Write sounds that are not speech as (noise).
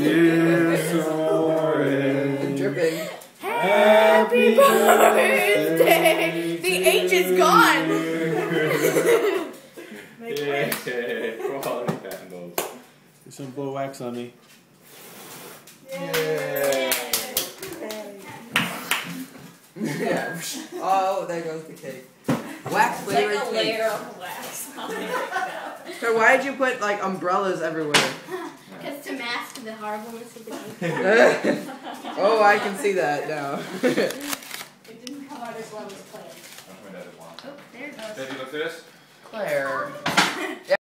Kiss away. Dripping. Happy birthday! The H is gone. Yay, quality candles. Do some blow wax on me. Yeah. yeah. Oh, there goes the cake. Wax Like flavored a cake. layer of wax on it. So why did you put like umbrellas everywhere? (laughs) Because to mask the horribleness of the cake. oh, I can see that now. (laughs) It didn't come out as well as planned. That's my dad want. Oh, there it goes. Baby, look at this. Claire. (laughs)